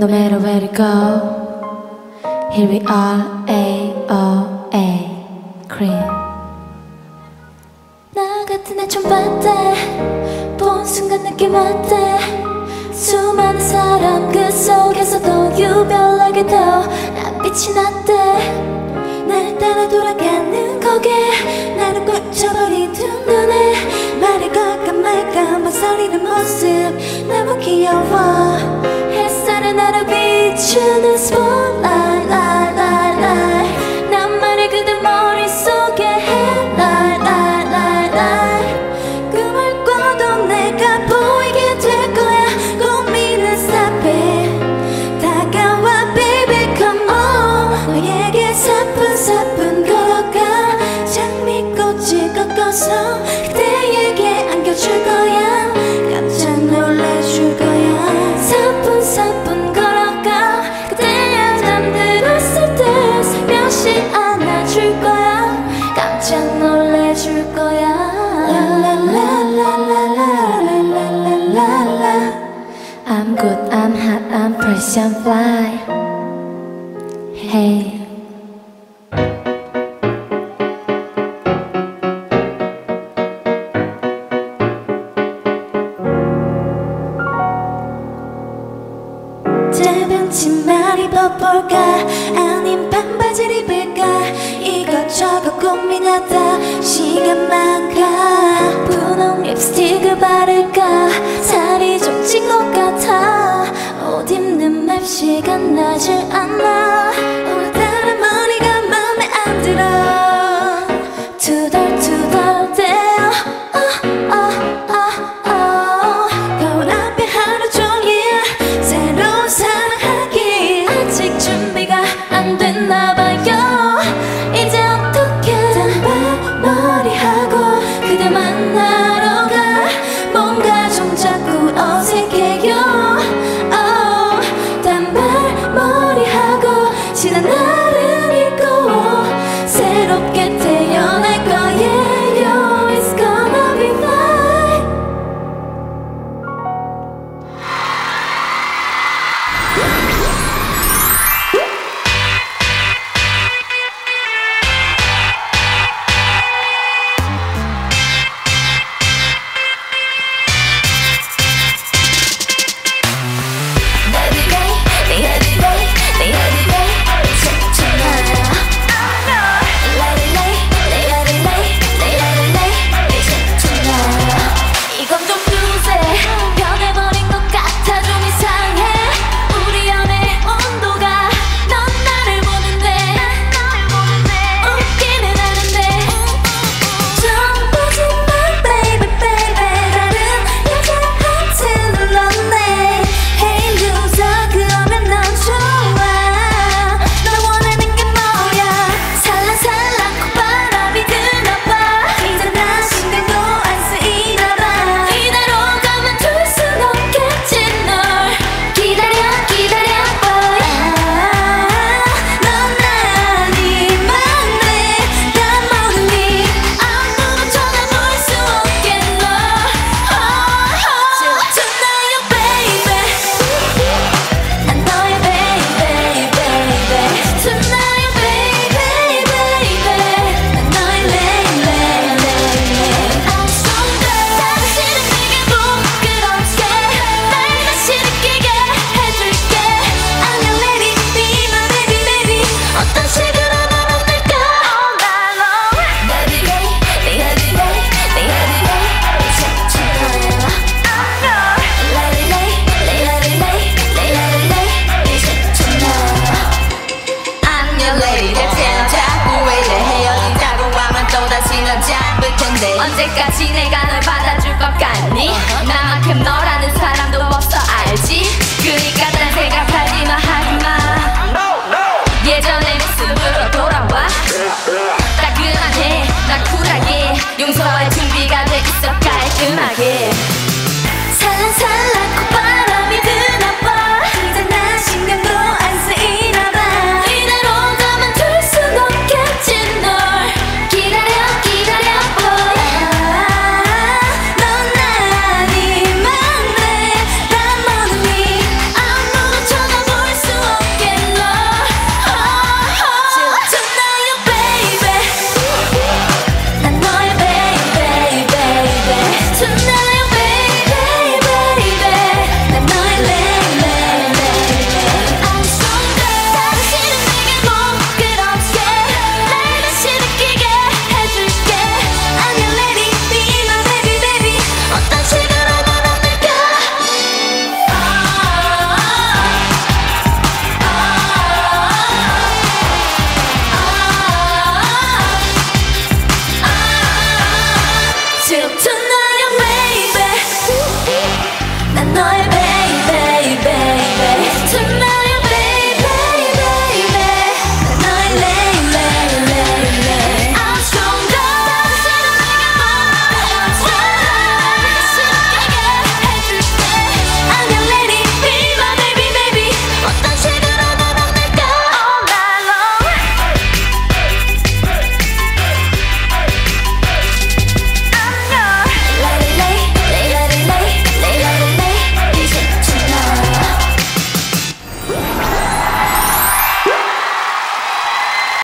No matter where you go, here we are, A O A Cream. 나 같은 애촌 반대, 본 순간 느낌 어때? 수많은 사람 그 속에서도 유별나게 더 빛이 났대. 따라 돌아가는 거기에 나를 꽉 잡아버린 두 눈에 말을 걸까 말까 망설이는 모습 너무 귀여워. 햇살을 나를 비추는 spotlight I'm fly. Hey. 짧은 치마 입어볼까? 아님 반바지를 입을까? 이것저것 고민하다 시간만 가. 분홍 립스틱을 바를까? 살이 좀 찐 것 같아 시간 나질 않아. 오늘따라 머리가 맘에 안 들어. 투덜투덜 대요 어, 어, 어, 어. 거울 앞에 하루 종일 새로운 사랑하기. 아직 준비가 안 됐나 봐요. 이제 어떻게? 단발머리하고 그대 만나러 가. 뭔가 좀 자꾸 어색해요 하지 않을 텐데 언제까지 내가 널 받아줄 것 같니? 나만큼 너라